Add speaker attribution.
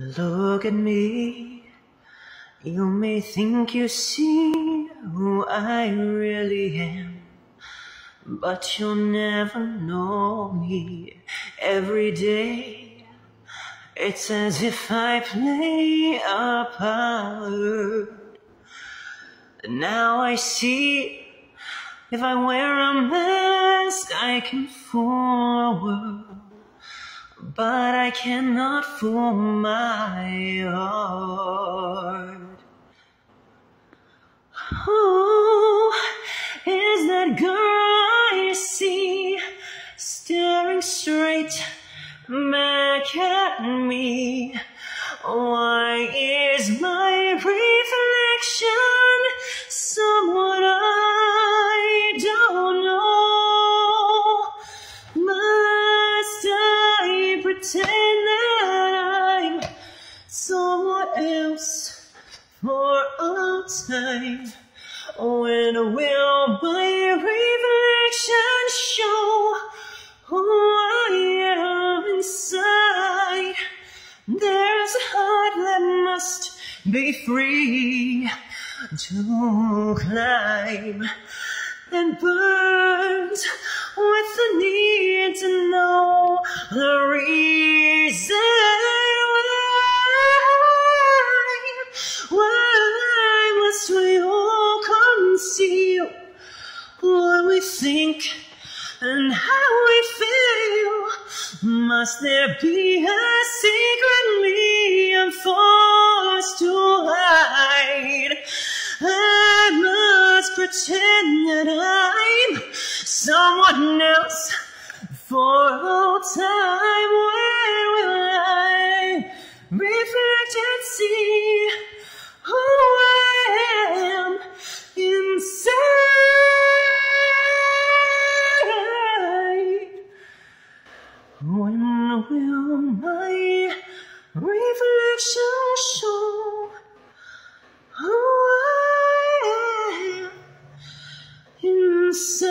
Speaker 1: Look at me. You may think you see who I really am, but you'll never know me. Every day, it's as if I play a part. Now I see if I wear a mask, I can fool the world. But I cannot fool my heart. Oh, is that girl I see staring straight back at me? Why is my reflection pretend that I'm someone else for all time? When will my reflection show who I am inside? There's a heart that must be free to climb and burns with and how we feel? Must there be a secret we are forced to hide? I must pretend that I'm someone else When will my reflection show who I am inside?